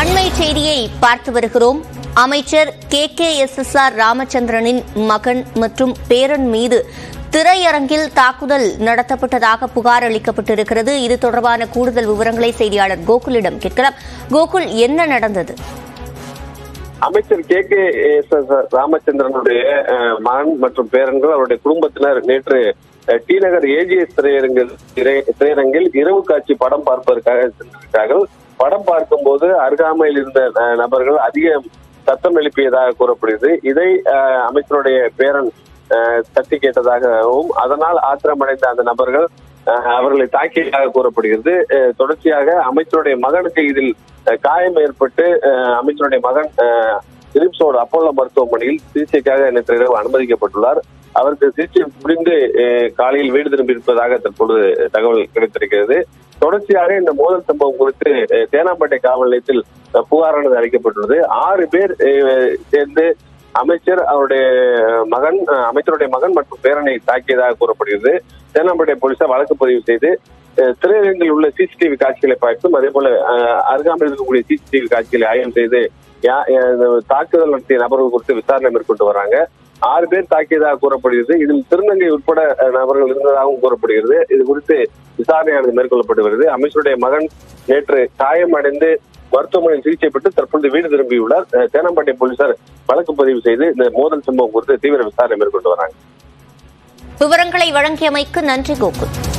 அண்மை செய்தியை பார்த்து வருகிறோம். அமைச்சர் K K S S R ராமச்சந்திரனின் மகன் மற்றும் பேரன் மீது திரையரங்கில் தாக்குதல் நடத்தப்பட்டதாக புகார் அளிக்கப்பட்டிருக்கிறது. இது தொடர்பான கூடுதல் விவரங்களை செய்தியாளர் கோகுலிடம் கேட்கலாம். கோகுல் என்ன நடந்தது? அமைச்சர் K K S S R ராமச்சந்திரனுடைய மகன் மற்றும் பேரன்கள் அவருடைய குடும்பத்தினர் நேற்று டி நகர் ஏஜிஎஸ் திரையரங்கில் திரையரங்கில் இரவு காட்சி படம் பார்ப்பதற்காக சென்றிருக்கிறார்கள். படம் பார்க்கும்போது அருகாமையில் இருந்த நபர்கள் அதிக சத்தம் எழுப்பியதாக கூறப்படுகிறது. இதை அமைச்சருடைய பேரன் தட்டி கேட்டதாகவும் அதனால் ஆத்திரமடைந்த அந்த நபர்கள் அவர்களை தாக்கியதாக கூறப்படுகிறது. தொடர்ச்சியாக அமைச்சருடைய மகனுக்கு இதில் காயம் ஏற்பட்டு அமைச்சருடைய மகன் திரிப்ஸோட அப்போலோ மருத்துவமனையில் சிகிச்சைக்காக நேற்று இரவு அனுமதிக்கப்பட்டுள்ளார். அவருக்கு சிகிச்சை முடிந்து காலையில் வீடு திரும்பியிருப்பதாக தற்பொழுது தகவல் கிடைத்திருக்கிறது. தொடர்ச்சியாக இந்த மோதல் சம்பவம் குறித்து தேனாம்பேட்டை காவல் நிலையத்தில் புகாரானது அளிக்கப்பட்டுள்ளது. ஆறு பேர் சேர்ந்து அமைச்சர் அவருடைய மகன் அமைச்சருடைய மகன் மற்றும் பேரனை தாக்கியதாக கூறப்படுகிறது. தேனாம்பேட்டை போலீசார் வழக்கு பதிவு செய்து திரையரங்கில் உள்ள சிசிடிவி காட்சிகளை பார்த்தும் அதே போல அருகாமல் அருகாமையில் இருக்கக்கூடிய சிசிடிவி காட்சிகளை ஆய்வு செய்து யா- தாக்குதல் நடத்திய நபர்கள் குறித்து விசாரணை மேற்கொண்டு வராங்க. ஆறு பேர் தாக்கியதாக கூறப்படுகிறது. இதில் திருநங்கை உட்பட நபர்கள் இருந்ததாகவும் கூறப்படுகிறது. இது குறித்து விசாரணையானது மேற்கொள்ளப்பட்டு வருகிறது. அமைச்சருடைய மகன் நேற்று காயமடைந்து மருத்துவமனையில் சிகிச்சை பெற்று தற்பொழுது வீடு திரும்பியுள்ளார். அஹ், தேனாம்பேட்டை போலீசார் வழக்கு பதிவு செய்து இந்த மோதல் சம்பவம் குறித்து தீவிர விசாரணை மேற்கொண்டு வராங்க. விவரங்களை வழங்கியமைக்கு நன்றி கோகுல்.